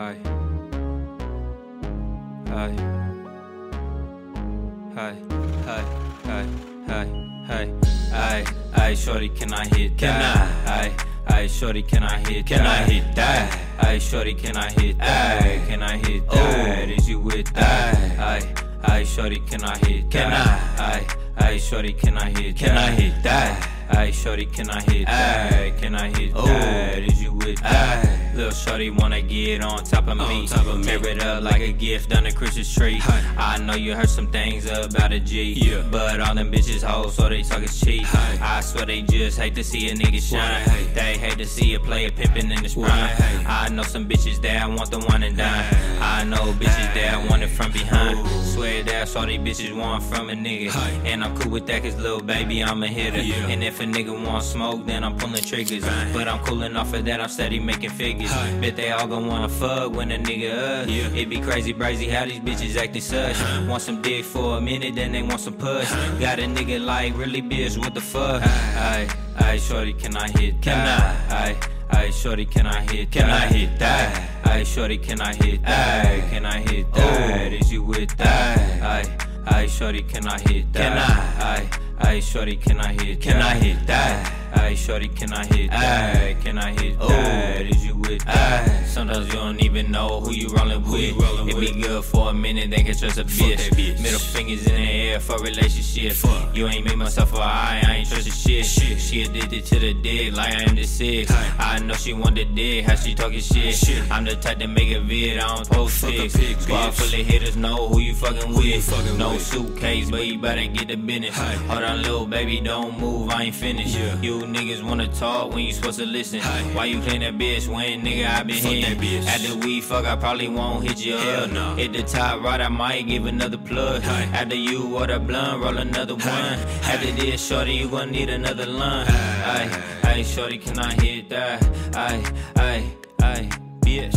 Hi. Hi. Hi. Hi. Hi. Hi. Hi. Hi. Hi. Shorty, can I hit Can that? I? Hi. Hi. Shorty, can I hit Can that? I hit that? Hi. Shorty, can I hit that? Aye. Can I hit Oh. that? Is you with that? Aye. Hi. Hi. Shorty, can I hit Can that? I? Hi. Hi. Shorty, can I hit Can that? I hit that? Hi. Shorty, can I hit that? Can I hit Oh. that? Little shorty wanna get on top of me. top of me. Tear it up like a gift under Christmas tree. Hi. I know you heard some things about a G. Yeah. But all them bitches hoes, so they talk is cheap. Hi. I swear they just hate to see a nigga shine. Why they hate? To see a player pimping in the prime. I know some bitches that want the one and dime. I know bitches that want it from behind. Ooh. Swear that's all these bitches want from a nigga. Hi. And I'm cool with that cause little baby, I'm a hitter. Yeah. And if a nigga want smoke, then I'm pulling triggers. Bang. But I'm cooling off of that, I'm steady making figures. Hi. Bet they all gon' wanna fuck when a nigga up. Yeah. It be crazy, brazy how these bitches acting such. Want some dick for a minute, then they want some push. Got a nigga like, really, bitch, what the fuck? Aye, aye, shorty, can I hit Can that? Aye, aye, shorty, can I hit Can that? I hit that? Aye, shorty, can I hit that? Aye. Can I hit that? Oh. Is you with that? Aye, aye, shorty, can I hit that? Can I? Aye, aye, shorty, can I hit Can that? I hit that? Aye, shorty, can I hit that? Aye. Can I hit Oh. that? Is you with? Aye. Sometimes you don't even know who you rollin' Who with. you rollin' it be with. good for a minute, then can trust a bitch. bitch. Middle fingers in the air for relationship. Fuck. You ain't make myself a eye, I ain't trusted shit. Shit. She addicted to the dick like I am the six. Aye. I know she want the dick, how she talking shit. Shit. I'm the type to make a vid, I don't post pics. Squad full of hitters know who you fucking with. you fucking no with. suitcase, but you better get the business. Aye. Hold on, little baby, don't move, I ain't finished. Yeah. You niggas wanna talk when you supposed to listen. Aye. Why you playing that bitch when nigga I been Fuck hitting? bitch. After we fuck, I probably won't hit you Hell up. no. Hit the top right, I might give another plug. Aye. After you order blunt, roll another one. Aye. After this, shorty, you gon' need another line. Aye. Aye, aye, shorty, can I hit that? Aye, aye, aye, bitch.